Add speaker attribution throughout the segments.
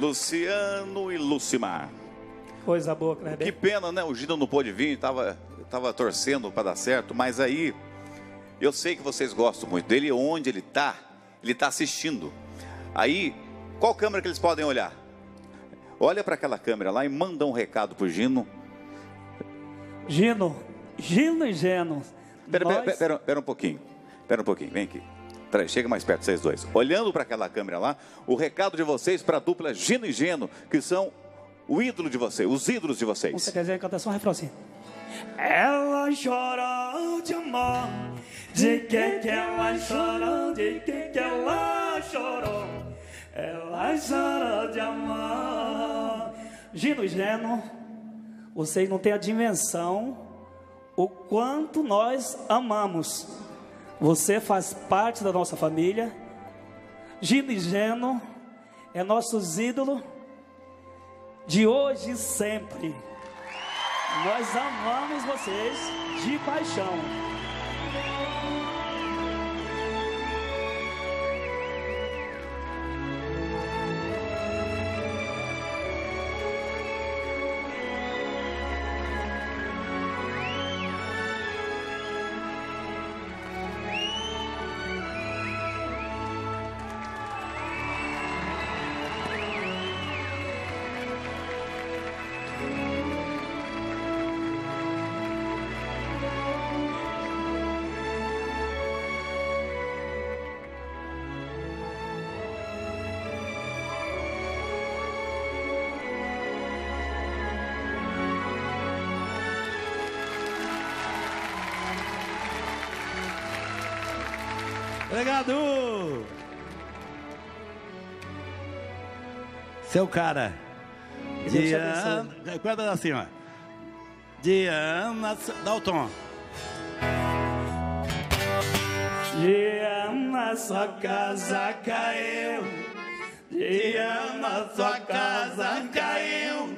Speaker 1: Luciano e Lucimar.
Speaker 2: Coisa boa, Kleber.
Speaker 1: Que pena, né? O Gino não pôde vir, tava, tava torcendo para dar certo, mas aí eu sei que vocês gostam muito dele, onde ele tá, ele tá assistindo. Aí, qual câmera que eles podem olhar? Olha para aquela câmera lá e manda um recado pro Gino.
Speaker 2: Gino, Gino e Geno.
Speaker 1: Pera,
Speaker 2: nós-
Speaker 1: pera, pera, pera um pouquinho. Pera um pouquinho, vem aqui. Peraí, chega mais perto, vocês dois. Olhando para aquela câmera lá, o recado de vocês para a dupla Gino e Geno, que são o ídolo de vocês, os ídolos de
Speaker 2: Você
Speaker 1: vocês.
Speaker 2: quer dizer cantar só um refrão assim? Ela chorou de amor, de que que ela chorou, de que que ela chorou, ela chorou de amor. Gino e Geno, vocês não têm a dimensão o quanto nós amamos. Você faz parte da nossa família. Gino e Geno é nossos ídolos de hoje e sempre. Nós amamos vocês de paixão.
Speaker 3: Obrigado! Seu cara.
Speaker 2: Que Deus te
Speaker 3: Diana. Canta assim, ó. Diana Dalton.
Speaker 2: Diana, sua casa caiu. Diana, sua casa caiu.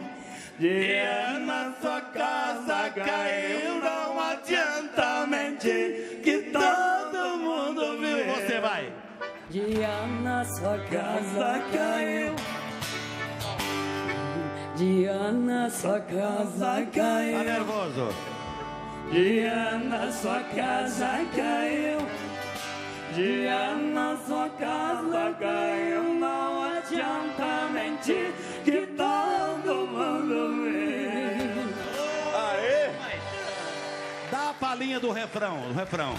Speaker 2: Diana, sua casa caiu. Não adianta mentir que todo
Speaker 4: Diana, sua
Speaker 2: Casa caiu.
Speaker 4: Diana, sua casa
Speaker 3: Tá
Speaker 4: caiu.
Speaker 3: nervoso?
Speaker 2: Diana, sua casa caiu. Diana, sua casa caiu. Não adianta mentir que todo mundo vê.
Speaker 1: Aê!
Speaker 3: Dá a palhinha do refrão, do refrão.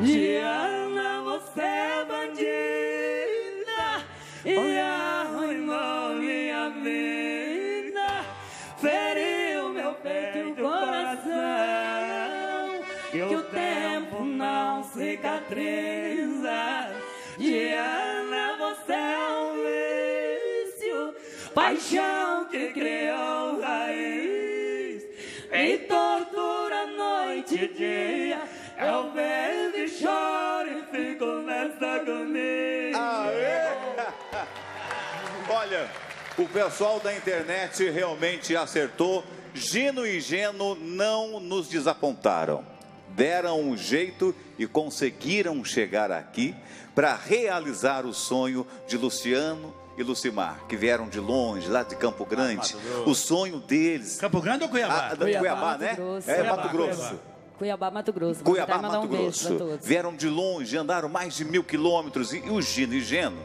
Speaker 2: Diana, você é bandida e arruinou minha vida. Feriu meu peito e coração. Que o tempo não cicatriza. Diana, você é um vício, paixão que criou raiz. E tortura noite e dia. Eu vejo e choro agonia.
Speaker 1: Aê! Olha, o pessoal da internet realmente acertou. Gino e Geno não nos desapontaram. Deram um jeito e conseguiram chegar aqui para realizar o sonho de Luciano e Lucimar, que vieram de longe, lá de Campo Grande. O sonho deles.
Speaker 3: Campo Grande ou Cuiabá?
Speaker 1: Ah, da- Cuiabá,
Speaker 4: Cuiabá,
Speaker 1: né?
Speaker 4: Mato Grosso.
Speaker 1: É,
Speaker 3: Cuiabá,
Speaker 1: Mato Grosso.
Speaker 3: Cuiabá.
Speaker 4: Cuiabá, Mato Grosso.
Speaker 1: Cuiabá,
Speaker 4: Vou
Speaker 1: Mato
Speaker 4: um
Speaker 1: Grosso. Vieram de longe, andaram mais de mil quilômetros. E, e o Gino e Geno,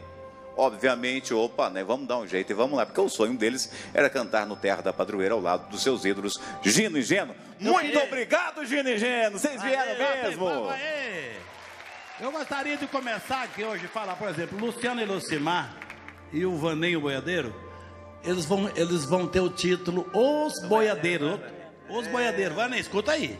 Speaker 1: obviamente, opa, né? Vamos dar um jeito e vamos lá. Porque o sonho deles era cantar no Terra da Padroeira ao lado dos seus ídolos, Gino e Geno. Muito obrigado, Gino e Geno. Vocês vieram
Speaker 3: Aê,
Speaker 1: mesmo.
Speaker 3: Eu gostaria de começar aqui hoje falar, por exemplo, Luciano e Lucimar e o Vaninho Boiadeiro, eles vão, eles vão ter o título Os Boiadeiros. Os Boiadeiros. Vaninho, escuta aí.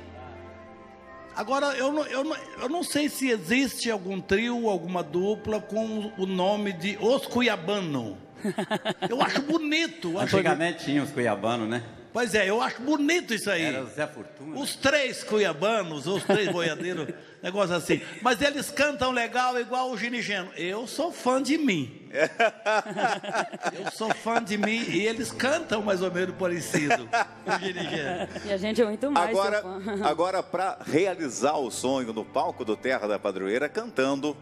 Speaker 3: Agora, eu não, eu, não, eu não sei se existe algum trio, alguma dupla com o nome de Os Cuiabano. Eu acho bonito. eu acho-
Speaker 5: Antigamente tinha os cuiabanos, né?
Speaker 3: Pois é, eu acho bonito isso aí.
Speaker 5: Era o Zé Fortuna.
Speaker 3: Os três cuiabanos, os três boiadeiros, negócio assim. Mas eles cantam legal igual o Ginigeno. Eu sou fã de mim. Eu sou fã de mim e eles cantam mais ou menos parecido. O Ginigeno.
Speaker 4: E a gente é muito mais
Speaker 1: Agora, agora para realizar o sonho no palco do Terra da Padroeira, cantando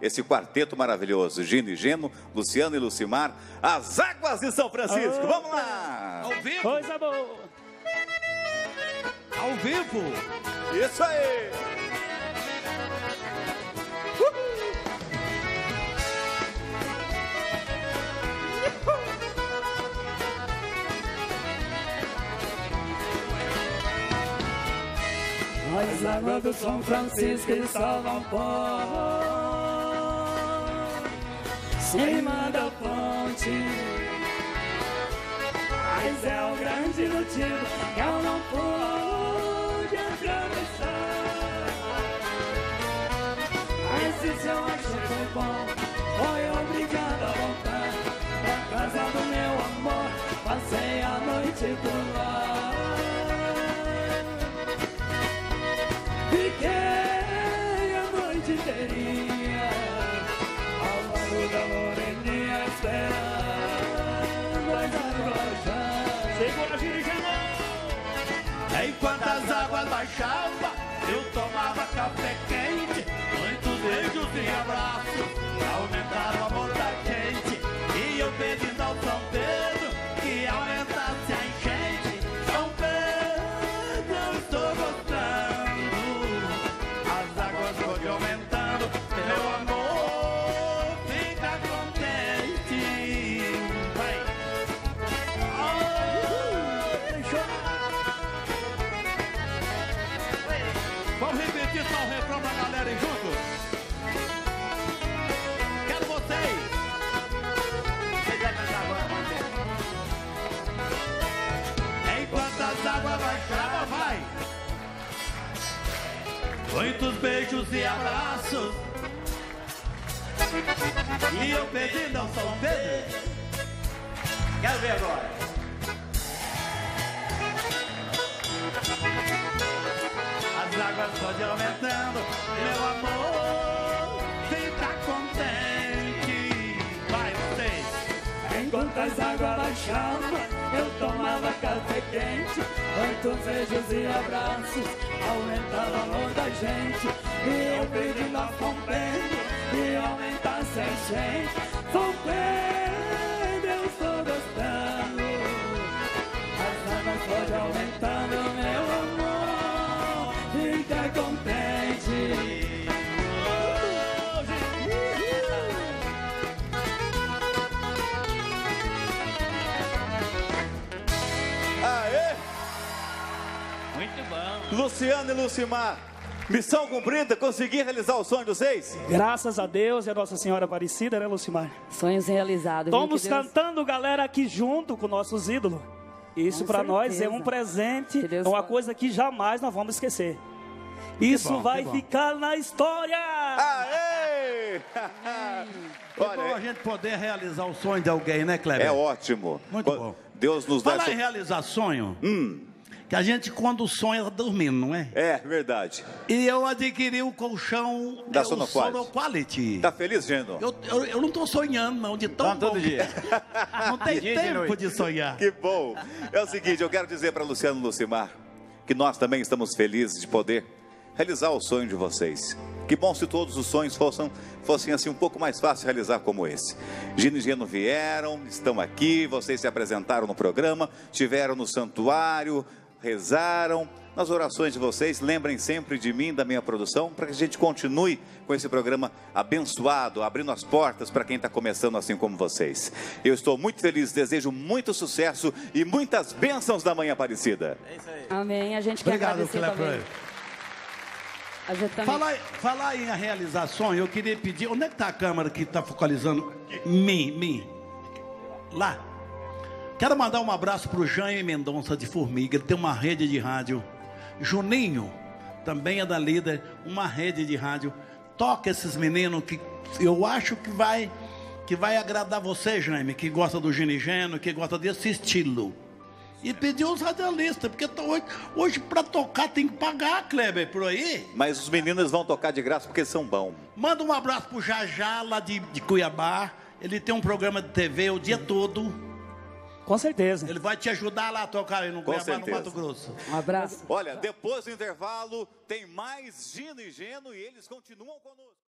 Speaker 1: esse quarteto maravilhoso, Gino e Geno, Luciano e Lucimar, as águas de São Francisco.
Speaker 4: Oh.
Speaker 1: Vamos lá!
Speaker 3: Ao vivo?
Speaker 4: Coisa boa.
Speaker 3: Ao vivo?
Speaker 1: Isso aí!
Speaker 4: As águas do São Francisco estavam por cima da ponte. Mas é o grande motivo que eu não pude
Speaker 3: Muitos beijos e abraços E eu pedindo ao São Pedro Quero ver agora As águas podem aumentando, meu amor, fica contente. Vai, vocês.
Speaker 4: Enquanto as águas baixavam, eu tomava café quente, muitos beijos e abraços, aumentava o amor da gente. E eu pedindo a São Pedro que aumentasse a
Speaker 5: Muito bom.
Speaker 1: Luciano e Lucimar, missão cumprida, consegui realizar o sonho de vocês?
Speaker 2: Graças a Deus e a Nossa Senhora Aparecida, né, Lucimar?
Speaker 4: Sonhos realizados.
Speaker 2: Estamos
Speaker 4: Que Deus-
Speaker 2: cantando, galera, aqui junto com nossos ídolos. Isso para nós é um presente,
Speaker 4: Que
Speaker 2: é uma
Speaker 4: possa.
Speaker 2: coisa que jamais nós vamos esquecer. Isso
Speaker 3: bom,
Speaker 2: vai
Speaker 3: que
Speaker 2: ficar na história.
Speaker 1: Aê!
Speaker 3: É bom a gente poder realizar o sonho de alguém, né, Kleber?
Speaker 1: é ótimo.
Speaker 3: Muito bom.
Speaker 1: Deus nos dá
Speaker 3: Falar
Speaker 1: essa...
Speaker 3: em realizar sonho,
Speaker 1: Hum,
Speaker 3: que a gente quando sonha tá dormindo, não é?
Speaker 1: é verdade.
Speaker 3: E eu adquiri o colchão
Speaker 1: Da
Speaker 3: é,
Speaker 1: Sonoquality.
Speaker 3: Sonoquality.
Speaker 1: Tá feliz, Geno?
Speaker 3: Eu, eu, eu não tô sonhando, não, de tão
Speaker 5: Então, todo
Speaker 3: bom.
Speaker 5: dia.
Speaker 3: Não tem
Speaker 5: Dia de
Speaker 3: tempo
Speaker 5: noite.
Speaker 3: de sonhar.
Speaker 1: Que bom. É o seguinte, eu quero dizer para Luciano Lucimar que nós também estamos felizes de poder realizar o sonho de vocês. Que bom se todos os sonhos fossem, fossem assim um pouco mais fáceis de realizar como esse. Gino e Geno vieram, estão aqui, vocês se apresentaram no programa, estiveram no santuário, rezaram. Nas orações de vocês, lembrem sempre de mim, da minha produção, para que a gente continue com esse programa abençoado, abrindo as portas para quem está começando assim como vocês. Eu estou muito feliz, desejo muito sucesso e muitas bênçãos da Manhã Aparecida.
Speaker 4: Amém. A gente quer
Speaker 3: Obrigado,
Speaker 4: agradecer
Speaker 3: Kleber.
Speaker 4: também. A gente também.
Speaker 3: Falar, falar em realizar sonho, eu queria pedir. Onde é que está a câmera que está focalizando? Mim, mim. Lá. Quero mandar um abraço para o Jaime Mendonça de Formiga. Ele tem uma rede de rádio. Juninho, também é da líder, uma rede de rádio. Toca esses meninos que eu acho que vai que vai agradar você, Jaime, que gosta do ginigeno, que gosta desse estilo. E pediu os radialistas, porque tô- hoje, hoje para tocar tem que pagar, Kleber, por aí.
Speaker 1: Mas os meninos vão tocar de graça porque são bons.
Speaker 3: Manda um abraço pro Jajá, lá de, de Cuiabá. Ele tem um programa de TV o dia todo.
Speaker 2: Com certeza.
Speaker 3: Ele vai te ajudar lá a tocar aí no
Speaker 1: Com
Speaker 3: Cuiabá, no. Mato Grosso.
Speaker 4: Um abraço.
Speaker 1: Olha, depois do intervalo, tem mais Gino e Geno e eles continuam conosco.